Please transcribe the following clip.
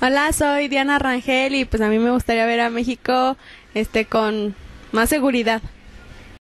Hola, soy Diana Rangel y pues a mí me gustaría ver a México este con más seguridad.